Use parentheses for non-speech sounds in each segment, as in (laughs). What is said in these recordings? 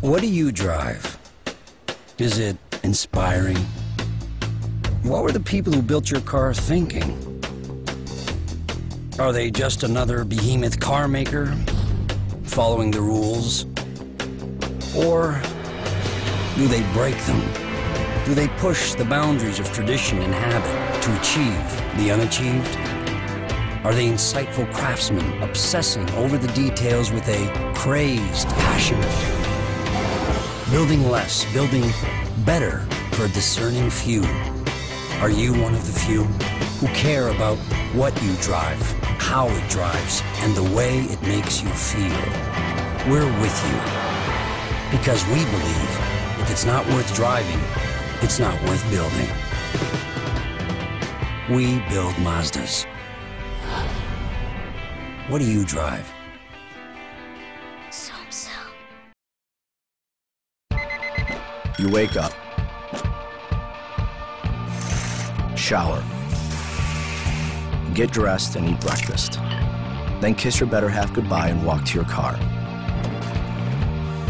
What do you drive? Is it inspiring? What were the people who built your car thinking? Are they just another behemoth car maker, following the rules? Or do they break them? Do they push the boundaries of tradition and habit to achieve the unachieved? Are they insightful craftsmen obsessing over the details with a crazed passion? Building less, building better for a discerning few. Are you one of the few who care about what you drive, how it drives, and the way it makes you feel? We're with you because we believe if it's not worth driving, it's not worth building. We build Mazdas. What do you drive? You wake up, shower, get dressed and eat breakfast. Then kiss your better half goodbye and walk to your car.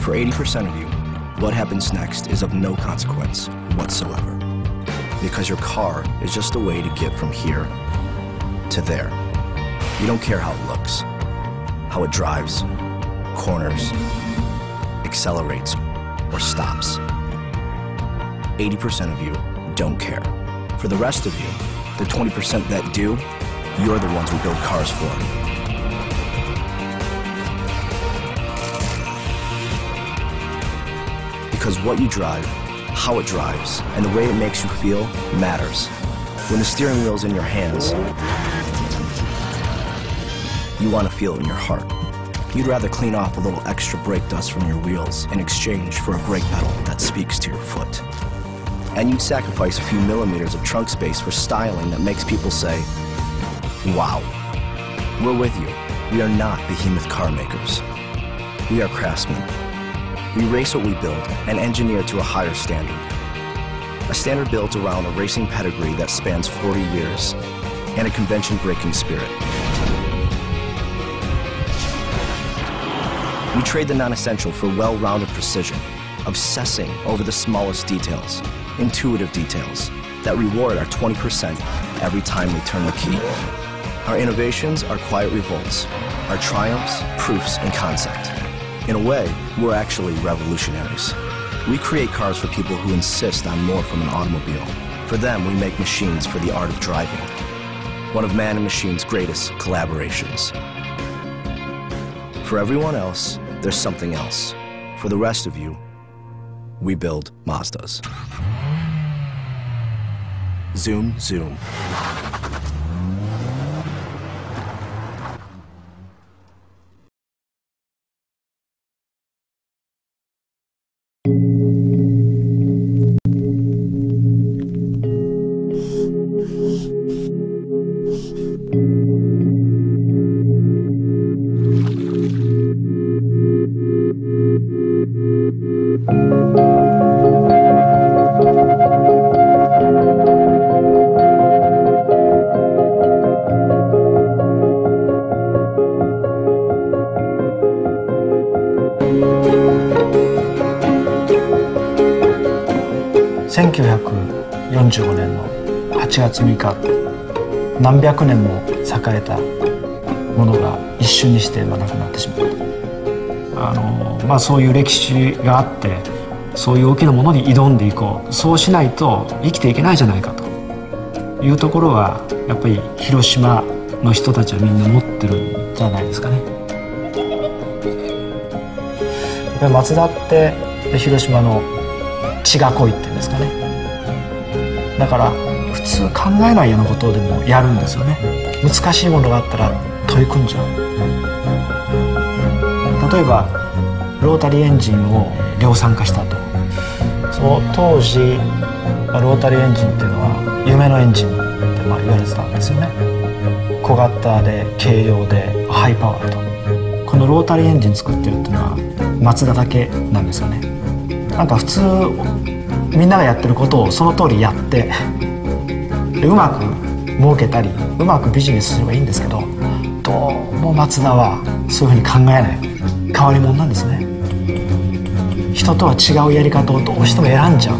For 80% of you, what happens next is of no consequence whatsoever. Because your car is just a way to get from here to there. You don't care how it looks, how it drives, corners, accelerates, or stops. 80% of you don't care. For the rest of you, the 20% that do, you're the ones we build cars for. Because what you drive, how it drives, and the way it makes you feel matters. When the steering wheel's in your hands, you want to feel it in your heart. You'd rather clean off a little extra brake dust from your wheels in exchange for a brake pedal that speaks to your. And you'd sacrifice a few millimeters of trunk space for styling that makes people say, wow. We're with you. We are not behemoth car makers. We are craftsmen. We race what we build and engineer to a higher standard. A standard built around a racing pedigree that spans 40 years and a convention-breaking spirit. We trade the non-essential for well-rounded precision, obsessing over the smallest details, intuitive details that reward our 20% every time we turn the key. Our innovations are quiet revolts, our triumphs, proofs, and concept. In a way, we're actually revolutionaries. We create cars for people who insist on more from an automobile. For them, we make machines for the art of driving. One of man and machine's greatest collaborations. For everyone else, there's something else. For the rest of you, we build Mazdas. Zoom, zoom. 1945年の8月6日何百年も栄えたものが一瞬にしてなくなってしまった。あの、まあ、そういう歴史があってそういう大きなものに挑んでいこう。そうしないと生きていけないじゃないかと。いうところはやっぱり広島の人たちはみんな持ってるんじゃないですかね。松田って広島の血が濃いっていうんですかね。だから普通考えないようなことでもやるんですよね。難しいものがあったら取り組んじゃう。例えばロータリーエンジンを量産化したと。その当時ロータリーエンジンっていうのは夢のエンジンってまあ言われてたんですよね。小型で軽量でハイパワーと。このロータリーエンジン作ってるっていうのはマツダだけなんですよね。なんか普通みんながやってることをその通りやってうまく儲けたりうまくビジネスすればいいんですけどどうも松田はそういうふうに考えない。変わり者なんですね。人とは違うやり方をどうしても選んじゃう。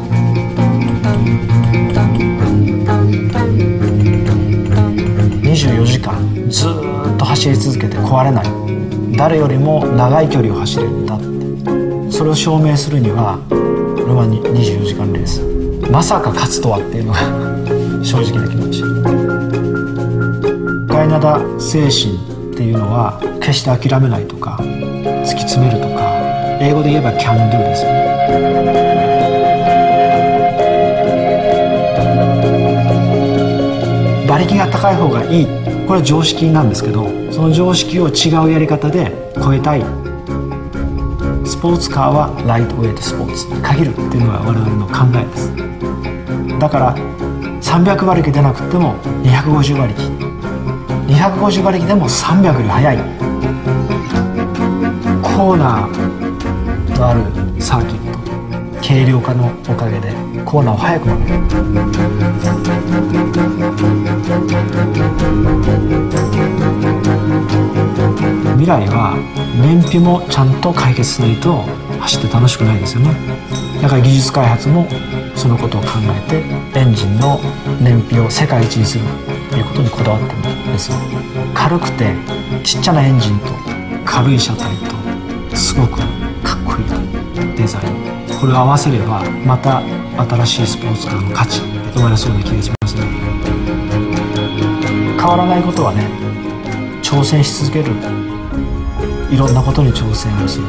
24時間ずっと走り続けて壊れない。誰よりも長い距離を走れるんだって。それを証明するにはルマン24時間レース。まさか勝つとはっていうのが (laughs) 正直な気持ち。ガイナダ精神っていうのは決して諦めないとか突き詰めるとか英語で言えば can do ですよね。馬力が高い方がいい。これは常識なんですけどその常識を違うやり方で超えたい。スポーツカーはライトウェイトスポーツに限るっていうのが我々の考えです。だから300馬力出なくても250馬力。250馬力でも300より速い。コーナーのあるサーキット。軽量化のおかげでコーナーを速くなる。未来は燃費もちゃんと解決しないと走って楽しくないですよね。だから技術開発もそのことを考えてエンジンの燃費を世界一にするということにこだわってるんですよ。軽くてちっちゃなエンジンと軽い車体とすごくかっこいいデザイン。これを合わせればまた新しいスポーツカーの価値生まれそうな気がしますね。変わらないことはね挑戦し続けるいろんなことに挑戦をする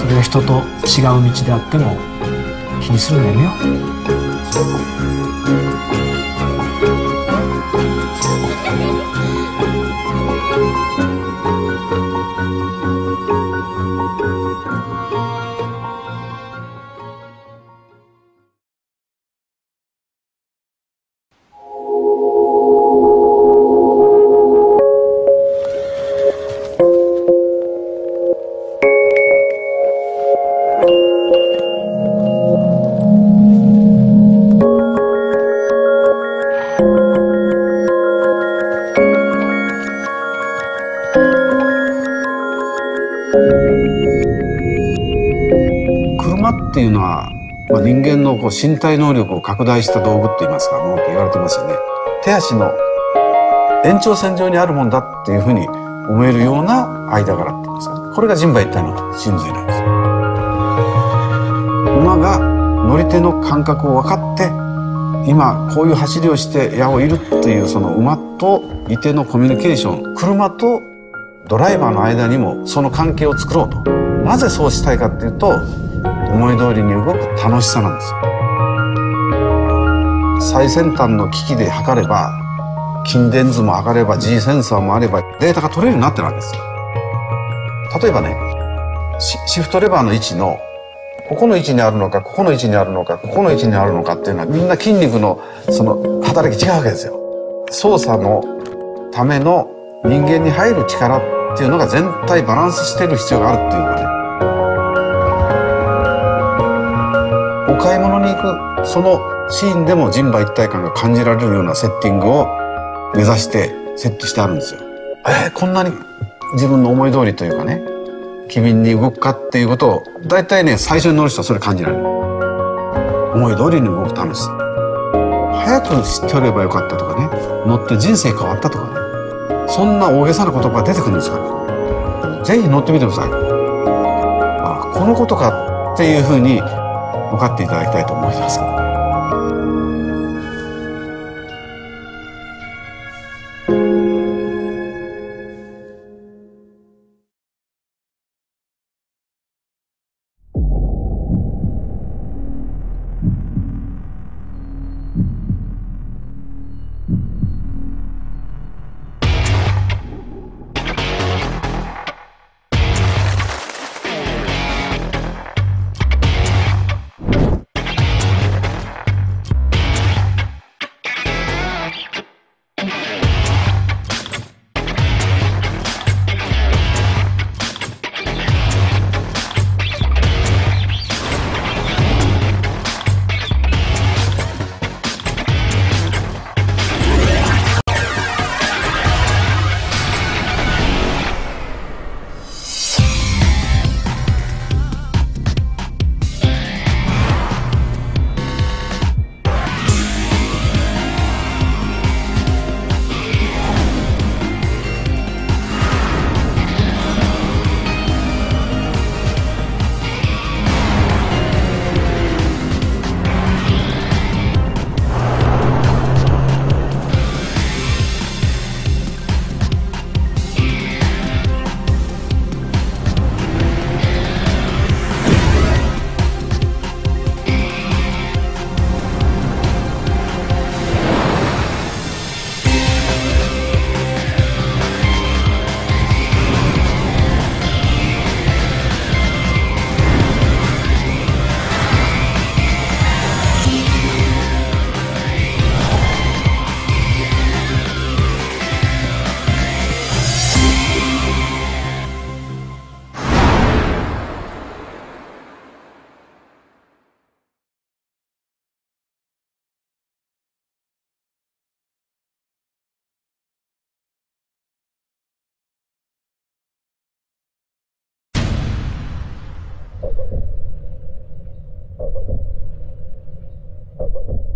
それが人と違う道であっても気にするのやめよう。こう身体能力を拡大した道具って言いますかものって言われてますよね。手足の延長線上にあるもんだっていうふうに思えるような間柄っていうんですか？ね。これが人馬一体の真髄なんです。馬が乗り手の感覚を分かって今こういう走りをして矢を射るっていうその馬と射手のコミュニケーション車とドライバーの間にもその関係を作ろうとなぜそうしたいかっていうと思い通りに動く楽しさなんですよ最先端の機器で測れば筋電図も上がれば G センサーもあればデータが取れるようになってるわけですよ。例えばねシシフトレバーの位置のここの位置にあるのかここの位置にあるのかここの位置にあるのかっていうのはみんな筋肉のその働き違うわけですよ。操作のための人間に入る力っていうのが全体バランスしてる必要があるっていうのね。お買い物に行くそのシーンでも人馬一体感が感じられるようなセッティングを目指して設計してあるんですよ。えー、こんなに？自分の思い通りというかね機敏に動くかっていうことを大体ね最初に乗る人はそれ感じられる。思い通りに動く楽しさ。早く知っておればよかったとかね乗って人生変わったとかね。そんな大げさな言葉が出てくるんですから。ぜひ乗ってみてください。あこのことかっていうふうに分かっていただきたいと思います Thank you